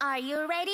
Are you ready?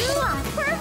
You are perfect!